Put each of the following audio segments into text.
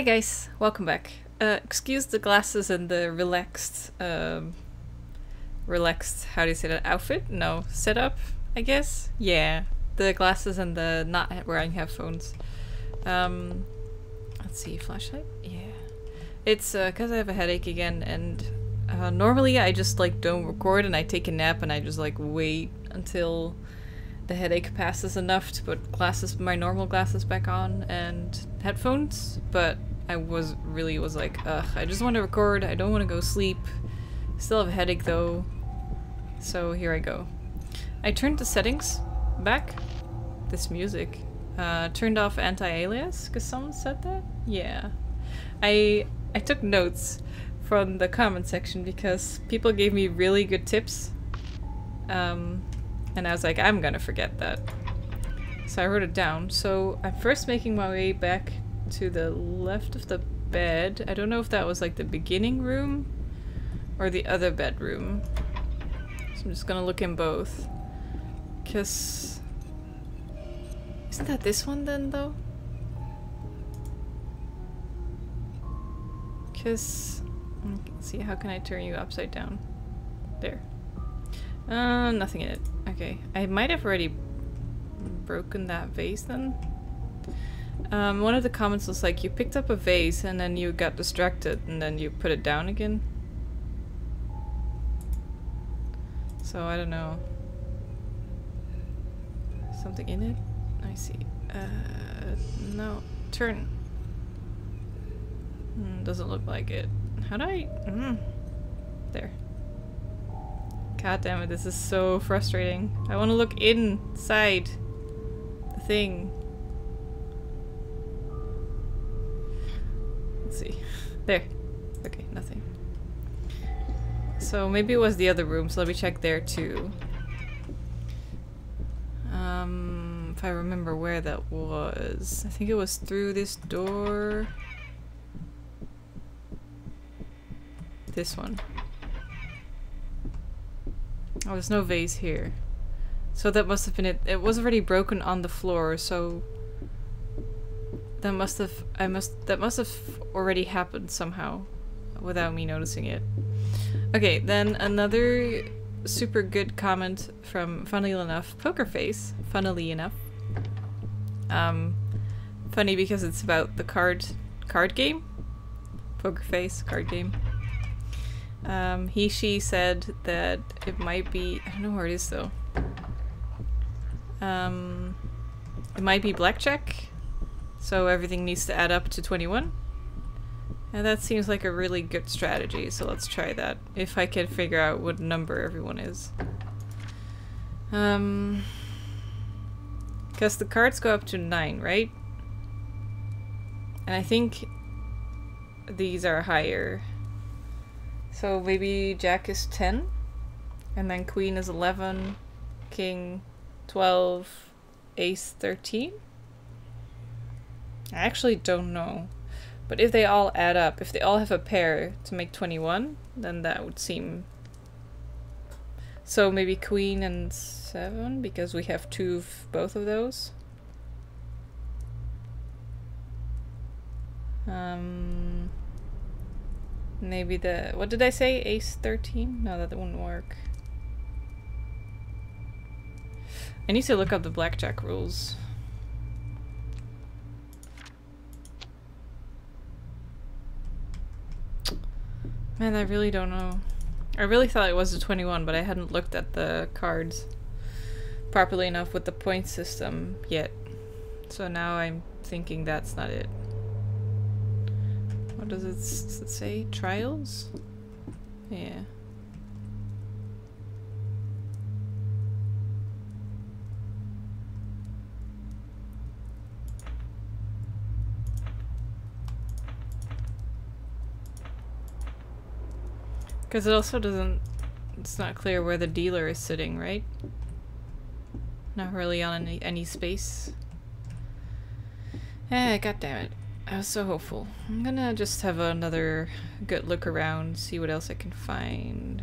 Hi guys, welcome back. Uh, excuse the glasses and the relaxed, um, relaxed, how do you say that, outfit? No, setup, I guess? Yeah, the glasses and the not wearing headphones. Um, let's see, flashlight? Yeah. It's because I have a headache again and uh, normally I just like don't record and I take a nap and I just like wait until the headache passes enough to put glasses, my normal glasses back on and headphones, but I was really was like, ugh, I just want to record, I don't want to go sleep. Still have a headache though, so here I go. I turned the settings back, this music, uh, turned off anti-alias, because someone said that? Yeah. I, I took notes from the comment section because people gave me really good tips. Um, and I was like, I'm gonna forget that. So I wrote it down. So I'm first making my way back to the left of the bed. I don't know if that was like the beginning room or the other bedroom. So I'm just gonna look in both. Cause... Isn't that this one then though? Cause... See, how can I turn you upside down? There. Uh, nothing in it. Okay. I might have already broken that vase then. Um, one of the comments was like, you picked up a vase and then you got distracted and then you put it down again. So I don't know. Something in it? I see. Uh, no. Turn. Mm, doesn't look like it. How do I... Mm. There. God damn it, this is so frustrating. I want to look inside the thing. There. Okay, nothing. So maybe it was the other room, so let me check there too. Um, if I remember where that was. I think it was through this door. This one. Oh, there's no vase here. So that must have been it. It was already broken on the floor, so that must have I must that must have already happened somehow without me noticing it. Okay, then another super good comment from funnily enough Poker Face, funnily enough. Um funny because it's about the card card game. Poker Face card game. Um, he, she said that it might be, I don't know where it is though. Um, it might be blackjack, so everything needs to add up to 21. And that seems like a really good strategy, so let's try that. If I can figure out what number everyone is. Um, because the cards go up to 9, right? And I think these are higher. So maybe Jack is 10, and then Queen is 11, King 12, Ace 13? I actually don't know. But if they all add up, if they all have a pair to make 21, then that would seem... So maybe Queen and 7, because we have two of both of those. Um... Maybe the... What did I say? Ace 13? No, that wouldn't work. I need to look up the blackjack rules. Man, I really don't know. I really thought it was a 21, but I hadn't looked at the cards properly enough with the point system yet. So now I'm thinking that's not it. What does it say? Trials? Yeah. Because it also doesn't... It's not clear where the dealer is sitting, right? Not really on any, any space. Eh, god damn it. I was so hopeful. I'm gonna just have another good look around, see what else I can find.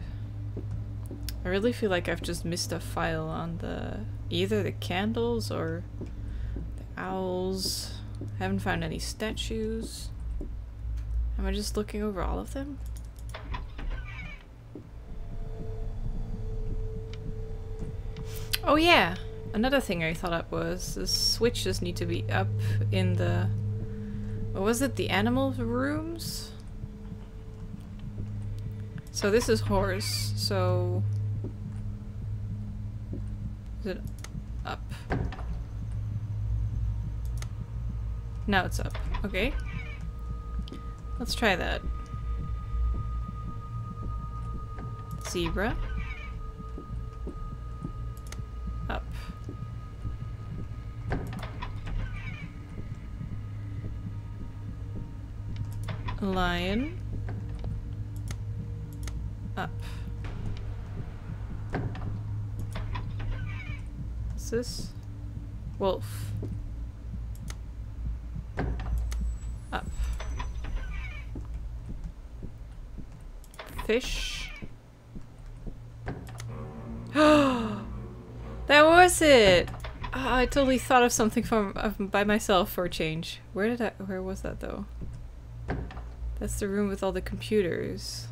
I really feel like I've just missed a file on the either the candles or the owls. I haven't found any statues. Am I just looking over all of them? Oh yeah, another thing I thought up was the switches need to be up in the... What was it? The animal rooms? So this is horse, so... Is it up? Now it's up. Okay. Let's try that. Zebra. Up. Lion. Up. What's this? Wolf. Up. Fish. that was it! Oh, I totally thought of something from uh, by myself for a change. Where did I- where was that though? That's the room with all the computers.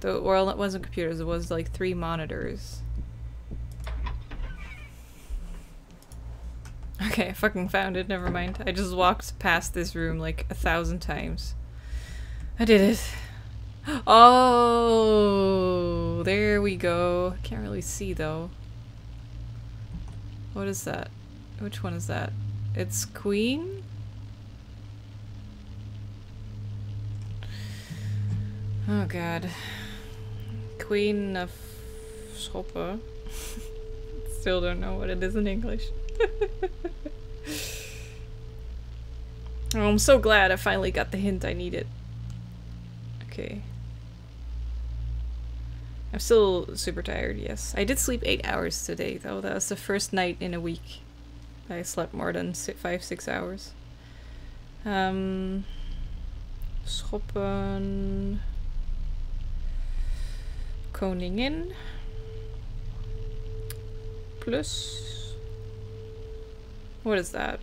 The, well, it wasn't computers, it was like three monitors. Okay, I fucking found it, never mind. I just walked past this room like a thousand times. I did it. Oh, there we go. Can't really see though. What is that? Which one is that? It's Queen? Oh god. Queen of Schoppe. Still don't know what it is in English. oh, I'm so glad I finally got the hint I needed. Okay. I'm still super tired, yes. I did sleep eight hours today, though. That was the first night in a week I slept more than five, six hours. Um, Schoppen... Koningin. Plus... What is that?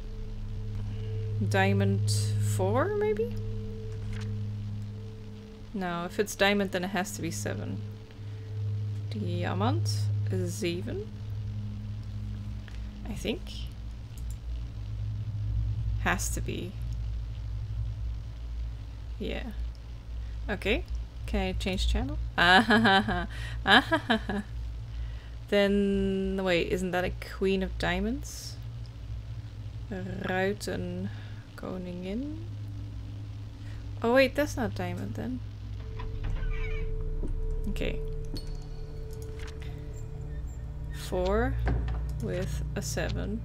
Diamond 4, maybe? No, if it's diamond then it has to be 7. Diamant, 7. I think. Has to be. Yeah. Okay. I change channel? Ah ha ha ha. Ah ha ha ha. Then, wait, isn't that a queen of diamonds? Ruiten koningin? Oh wait, that's not diamond then. Okay. Four with a seven.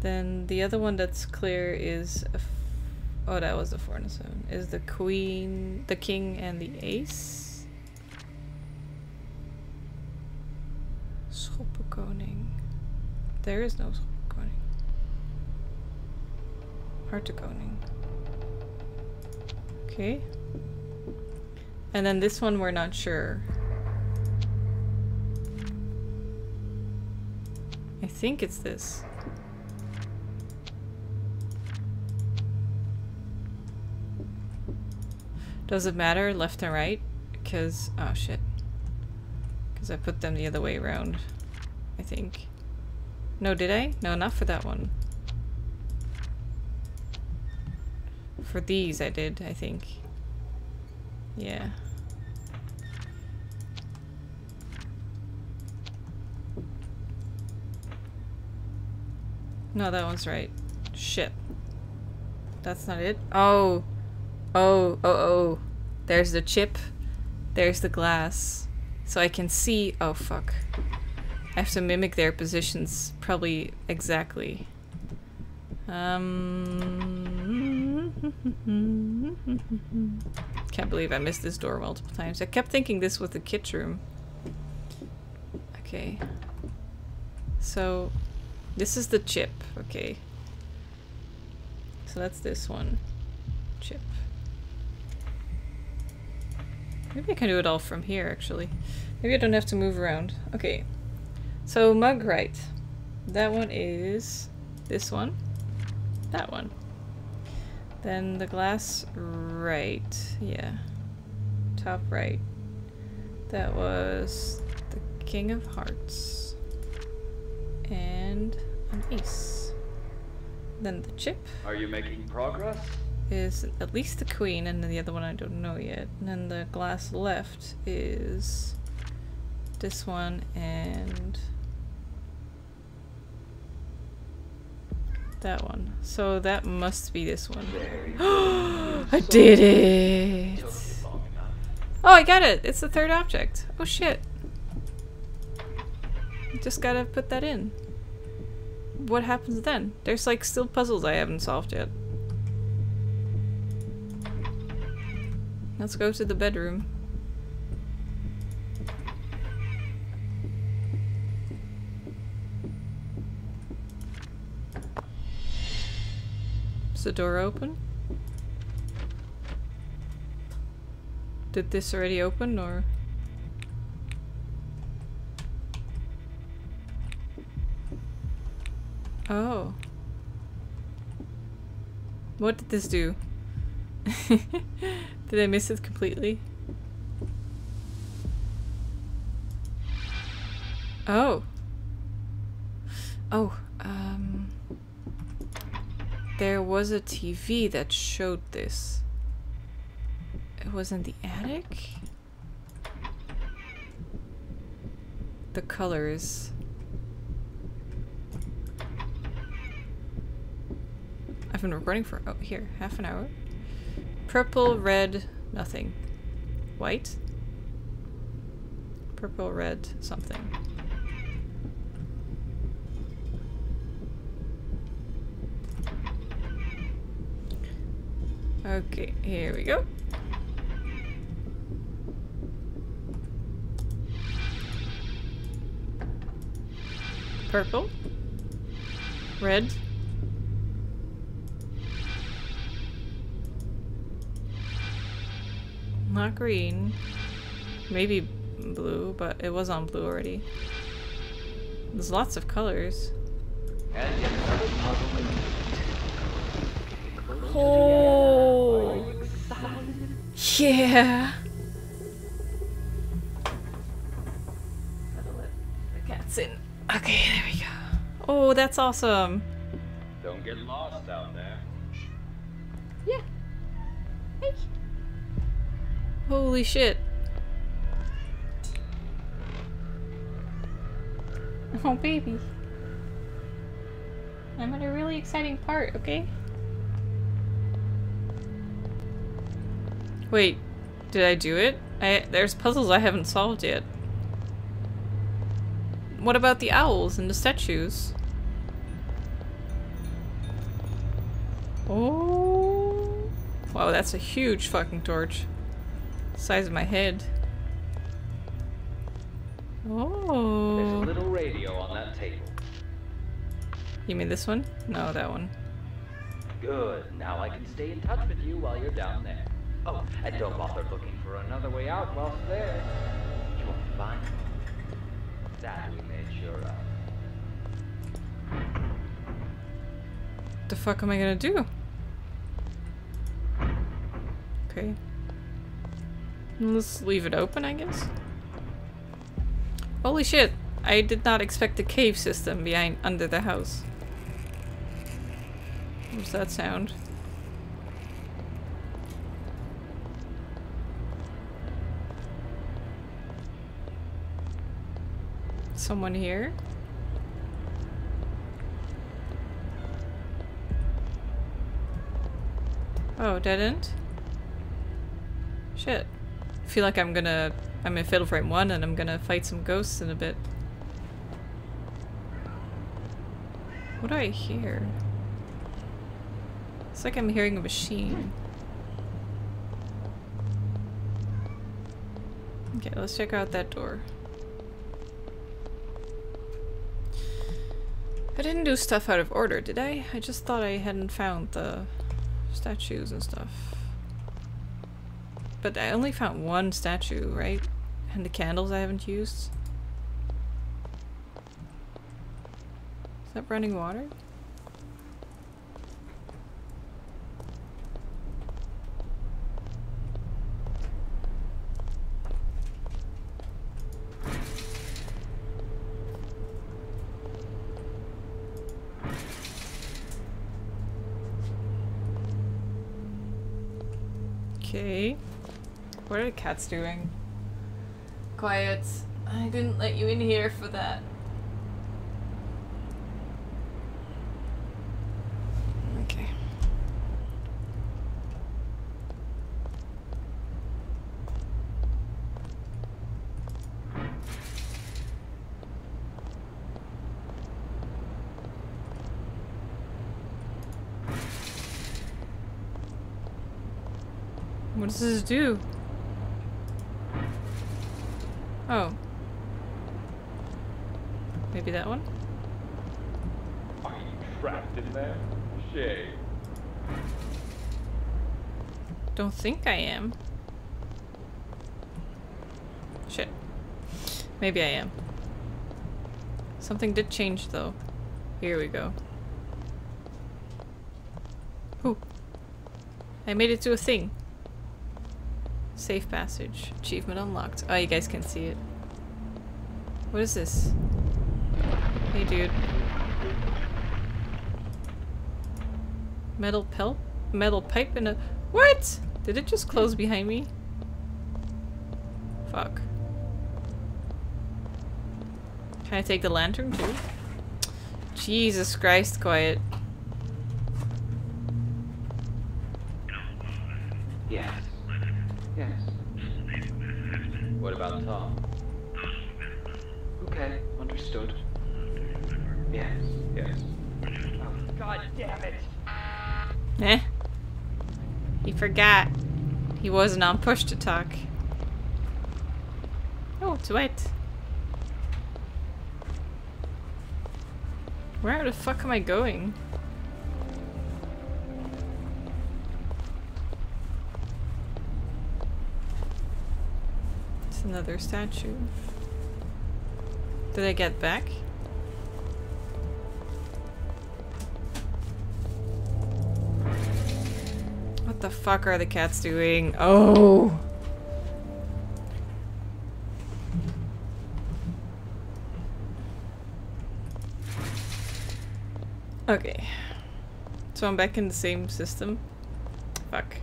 Then the other one that's clear is a Oh, that was the four and a seven. Is the queen, the king, and the ace? Schoppenkoning. There is no Schoppenkoning. Hartekoning. Okay. And then this one we're not sure. I think it's this. Does it matter left and right? Because, oh shit. Because I put them the other way around, I think. No, did I? No, not for that one. For these I did, I think. Yeah. No, that one's right. Shit. That's not it? Oh. Oh, oh, oh. There's the chip. There's the glass. So I can see- oh fuck. I have to mimic their positions probably exactly. Um, can't believe I missed this door multiple times. I kept thinking this was the kid's room. Okay. So, this is the chip, okay. So that's this one. Chip. Maybe I can do it all from here, actually. Maybe I don't have to move around. Okay. So, mug right. That one is this one. That one. Then the glass right. Yeah. Top right. That was the King of Hearts. And an ace. Then the chip Are you making progress? Is at least the queen, and then the other one I don't know yet. And then the glass left is this one and that one. So that must be this one. I did it! Oh, I got it! It's the third object. Oh shit. Just gotta put that in. What happens then? There's like still puzzles I haven't solved yet. Let's go to the bedroom. Is the door open? Did this already open or? Oh. What did this do? did I miss it completely? Oh. Oh, um. There was a TV that showed this. It was in the attic? The colors. I've been recording for, oh, here, half an hour. Purple, red, nothing. White? Purple, red, something. Okay, here we go. Purple. Red. Not green. Maybe blue, but it was on blue already. There's lots of colors. And yet another puzzle complete. Close to the end. Oh. Are you excited? Yeah. The cats in. Okay, there we go. Oh, that's awesome. Don't get lost out there. Yeah. Hey. Holy shit. Oh, baby. I'm at a really exciting part, okay? Wait, did I do it? I there's puzzles I haven't solved yet. What about the owls and the statues? Oh. Wow, that's a huge fucking torch. Size of my head. Oh. There's a Oh. little radio on that table. You mean this one? No, that one. Good. Now I can stay in touch with you while you're down there. Oh, and don't bother looking for another way out whilst there. You won't find one. That we made sure of. The fuck am I gonna do? Let's leave it open, I guess. Holy shit! I did not expect a cave system behind under the house. What's that sound? Someone here? Oh, dead end? Shit. I feel like I'm gonna... I'm in Fatal Frame 1 and I'm gonna fight some ghosts in a bit. What do I hear? It's like I'm hearing a machine. Okay, let's check out that door. I didn't do stuff out of order, did I? I just thought I hadn't found the statues and stuff. But I only found one statue, right? And the candles I haven't used. Is that running water? Okay. What are cats doing? Quiet. I didn't let you in here for that. Okay. What does this do? Oh. Maybe that one? Are you trapped in there? Shay. Don't think I am. Shit. Maybe I am. Something did change though. Here we go. Ooh. I made it to a thing. Safe passage. Achievement unlocked. Oh, you guys can see it. What is this? Hey, dude. Metal pelt? Metal pipe and a- What? Did it just close behind me? Fuck. Can I take the lantern too? Jesus Christ, quiet. Yes. Yes. What about Tom? Okay, understood. Yes, yes. Oh, God damn it! Eh? He forgot. He wasn't on push to talk. Oh, it's wet. Where the fuck am I going? It's another statue. Did I get back? What the fuck are the cats doing? Oh! Okay. So I'm back in the same system. Fuck.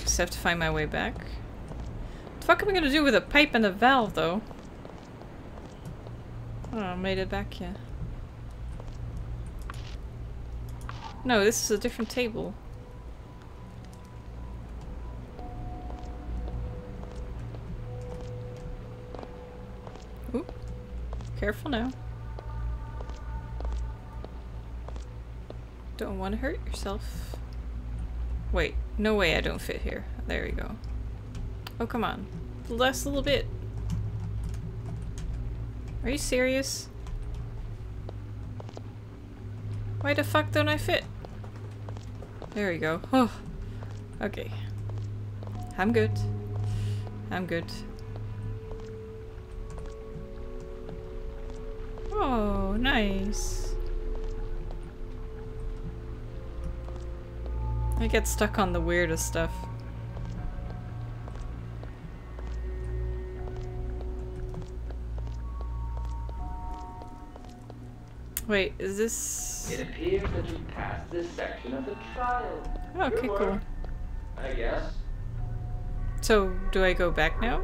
Just have to find my way back. What the fuck am I gonna do with a pipe and a valve, though? Oh, I made it back, here. No, this is a different table. Careful now. Don't want to hurt yourself. Wait, no way I don't fit here. There we go. Oh, come on. The last little bit. Are you serious? Why the fuck don't I fit? There we go. Oh. Okay. I'm good. I'm good. Oh, nice. I get stuck on the weirdest stuff. Wait, is this... It appears that you passed this section of the trial. Oh, okay, cool. I guess. So, do I go back now?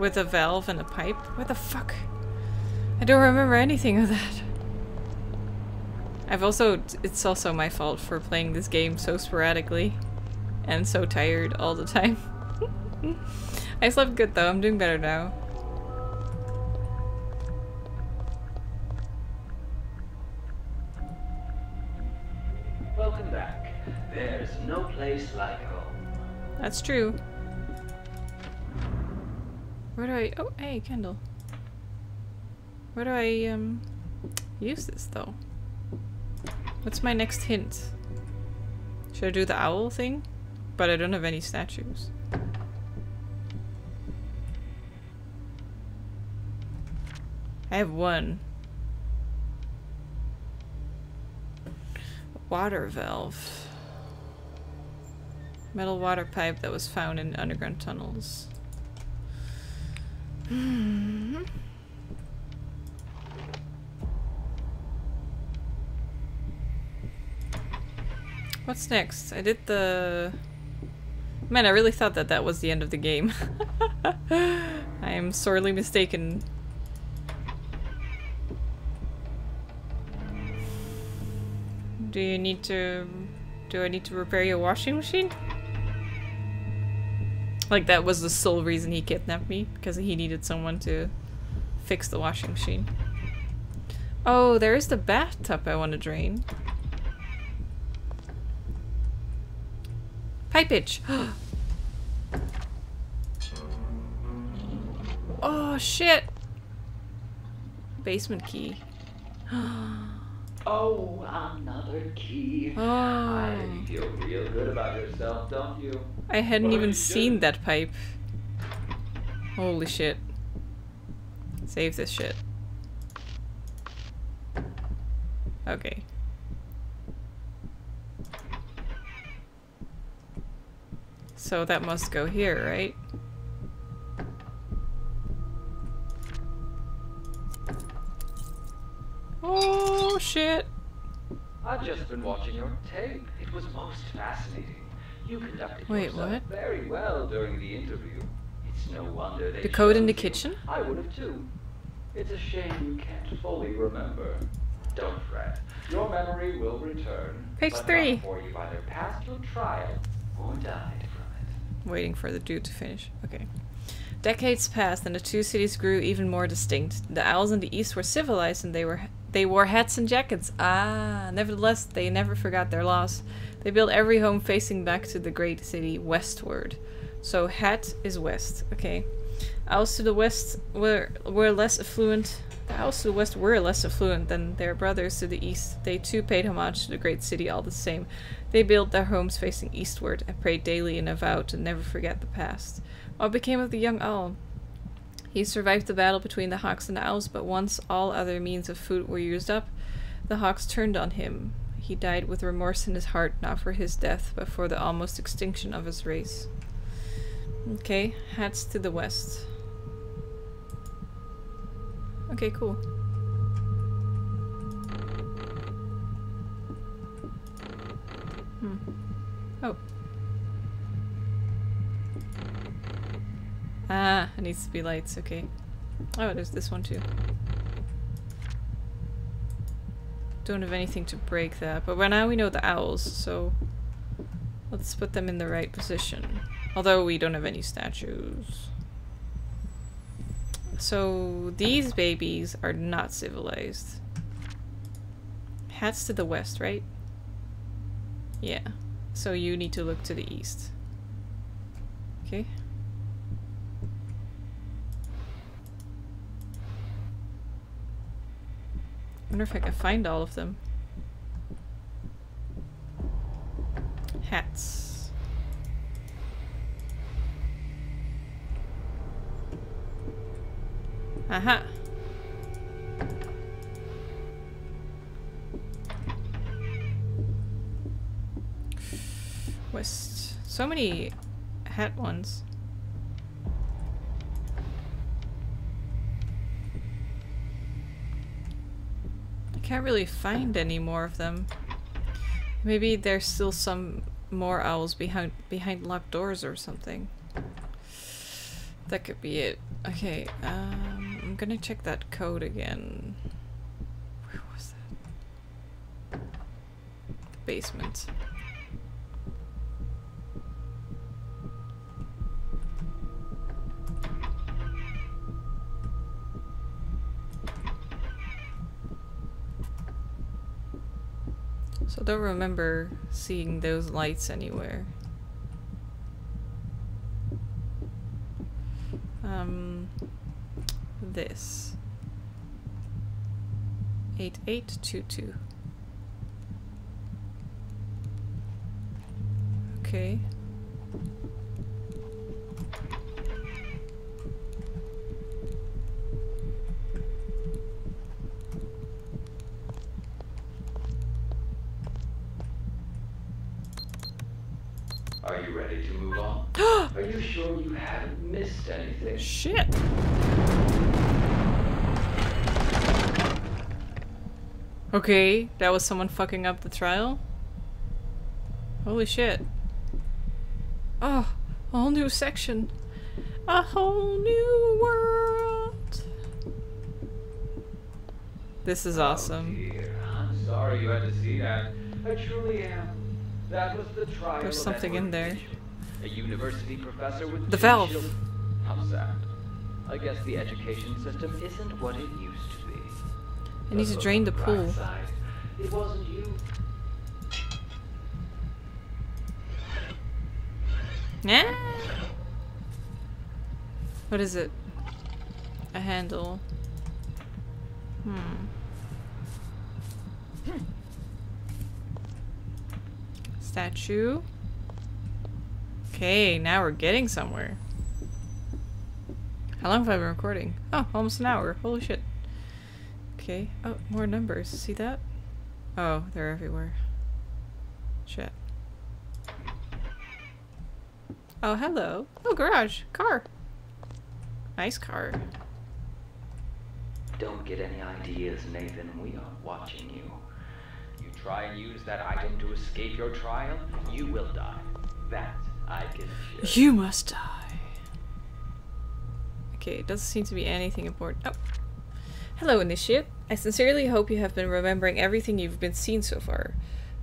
With a valve and a pipe? What the fuck? I don't remember anything of that. I've also- it's also my fault for playing this game so sporadically. And so tired all the time. I slept good though, I'm doing better now. Welcome back. There's no place like home. That's true. Where do I- oh, hey, Kendall. Where do I, um, use this, though? What's my next hint? Should I do the owl thing? But I don't have any statues. I have one. Water valve. Metal water pipe that was found in underground tunnels. Mm-hmm. What's next? I did the... Man, I really thought that that was the end of the game. I am sorely mistaken. Do you need to... Do I need to repair your washing machine? Like that was the sole reason he kidnapped me, because he needed someone to fix the washing machine. Oh, there is the bathtub I want to drain. Pipage! oh, shit! Basement key. Oh, another key. Oh. I feel real good about yourself, don't you? I hadn't even seen doing? that pipe. Holy shit. Save this shit. Okay. So that must go here, right? Oh shit. I've just been watching your tape. It was most fascinating. You conducted Wait, yourself what? very well during the interview. It's no wonder they The code in the kitchen? I would have too. It's a shame you can't fully remember. Don't fret. Your memory will return. Page three. You've either passed your trial or died from it. Waiting for the dude to finish. Okay. Decades passed and the two cities grew even more distinct. The owls in the east were civilized and they were they wore hats and jackets. Ah, nevertheless, they never forgot their laws. They built every home facing back to the great city westward. So hat is west. Okay. Owls to the west were were less affluent. The owls to the west were less affluent than their brothers to the east. They too paid homage to the great city all the same. They built their homes facing eastward and prayed daily and vowed to never forget the past. What became of the young owl? He survived the battle between the hawks and the owls, but once all other means of food were used up, the hawks turned on him. He died with remorse in his heart, not for his death, but for the almost extinction of his race. Okay, hats to the west. Okay, cool. Hmm. Oh. Ah, it needs to be lights, okay. Oh, there's this one too. Don't have anything to break that, but right now we know the owls, so let's put them in the right position. Although we don't have any statues. So these babies are not civilized. Hats to the west, right? Yeah. So you need to look to the east. Okay. Wonder if I can find all of them. Hats. Aha. West. So many hat ones. Can't really find any more of them. Maybe there's still some more owls behind behind locked doors or something. That could be it. Okay, um, I'm gonna check that code again. Where was that? Basement. Don't remember seeing those lights anywhere. Um, this. 8822. Okay. Shit! Okay, that was someone fucking up the trial? Holy shit. Oh, a whole new section. A whole new world. This is oh, awesome. Dear, I'm sorry you had to see that. I truly am. That was the trial There's something in there. A university professor with The valve. Children. How sad. I guess the education system isn't what it used to be. I need to drain the pool. side, It wasn't you. Yeah. What is it? A handle. Hmm. Statue. Okay, now we're getting somewhere. How long have I been recording? Oh, almost an hour. Holy shit. Okay. Oh, more numbers. See that? Oh, they're everywhere. Shit. Oh, hello. Oh, garage. Car. Nice car. Don't get any ideas, Nathan. We are watching you. You try and use that item to escape your trial, you will die. That I can assure You must die. Okay, it doesn't seem to be anything important. Oh. Hello, Initiate. I sincerely hope you have been remembering everything you've been seeing so far.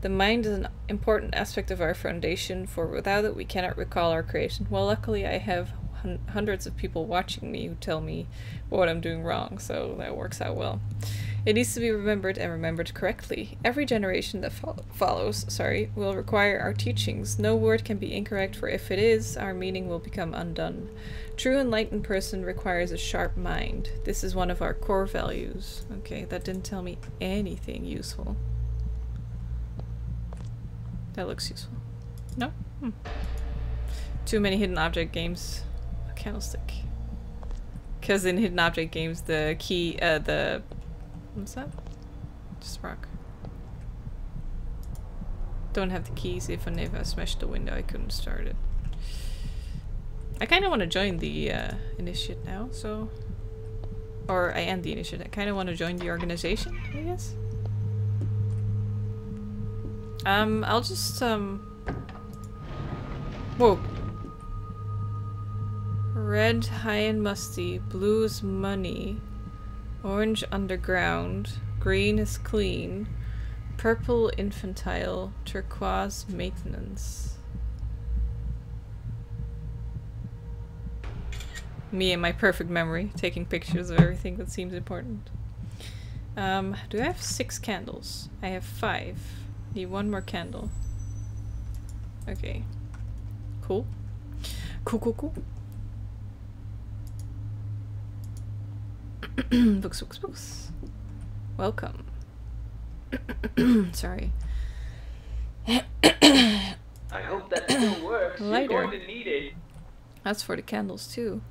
The mind is an important aspect of our foundation, for without it we cannot recall our creation. Well, luckily I have hun- hundreds of people watching me who tell me what I'm doing wrong, so that works out well. It needs to be remembered and remembered correctly. Every generation that fol- follows, sorry, will require our teachings. No word can be incorrect, for if it is, our meaning will become undone. True enlightened person requires a sharp mind. This is one of our core values. Okay, that didn't tell me anything useful. That looks useful. No? Hmm. Too many hidden object games. A candlestick. Because in hidden object games, the key, uh, the. What's that? Just rock. Don't have the keys. If I never smashed the window, I couldn't start it. I kind of want to join the uh, initiate now, so. Or I am the initiate. I kind of want to join the organization, I guess. Um, I'll just, um. Whoa. Red, high and musty. Blue's money. Orange, underground. Green is clean. Purple, infantile. Turquoise, maintenance. Me and my perfect memory, taking pictures of everything that seems important. Um, do I have six candles? I have five. Need one more candle. Okay. Cool. Cool, cool, cool. books, books, books. Welcome. Sorry. I hope that still works. Lighter. You're going to need it. That's for the candles too.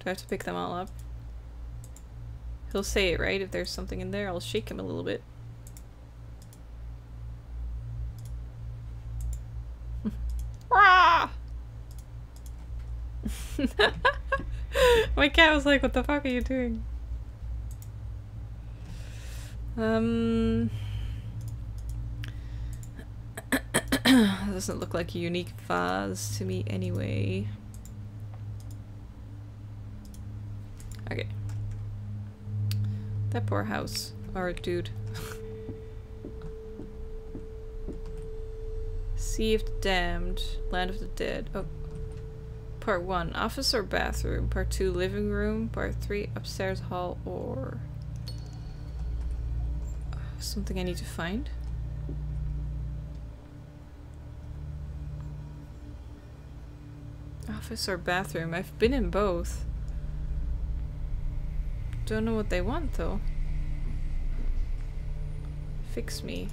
Do I have to pick them all up? He'll say it, right? If there's something in there, I'll shake him a little bit. My cat was like, what the fuck are you doing? Um... doesn't look like a unique vase to me anyway. Okay. That poor house. Or dude. Sea of the Damned. Land of the Dead. Oh. Part 1. Office or bathroom. Part 2. Living room. Part 3. Upstairs hall or... Something I need to find. Office or bathroom? I've been in both. Don't know what they want though. Fix me.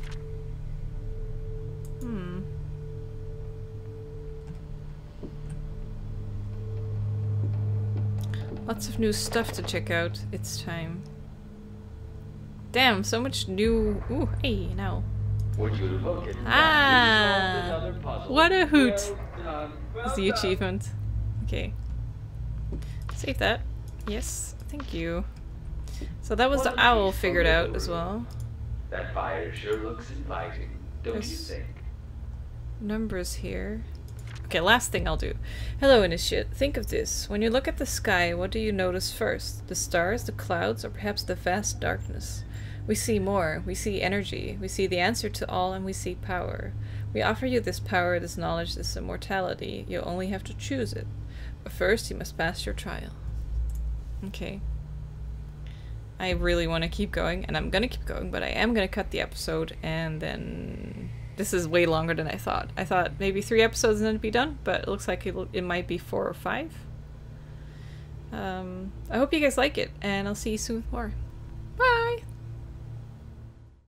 Lots of new stuff to check out. It's time. Damn, so much new. Ooh, hey, now. Would you look at? Ah, We solved another puzzle. what a hoot. Is the achievement. Okay. Save that. Yes, thank you. So that was the owl figured out as well. That fire sure looks inviting, don't you think? Numbers here. Okay, last thing I'll do. Hello, Initiate. Think of this. When you look at the sky, what do you notice first? The stars, the clouds, or perhaps the vast darkness? We see more. We see energy. We see the answer to all, and we see power. We offer you this power, this knowledge, this immortality. You only have to choose it. But first, you must pass your trial. Okay. I really want to keep going, and I'm gonna keep going, but I am gonna cut the episode, and then this is way longer than I thought. I thought maybe three episodes and then it'd be done, but it looks like it'll, it might be four or five. Um, I hope you guys like it, and I'll see you soon with more. Bye!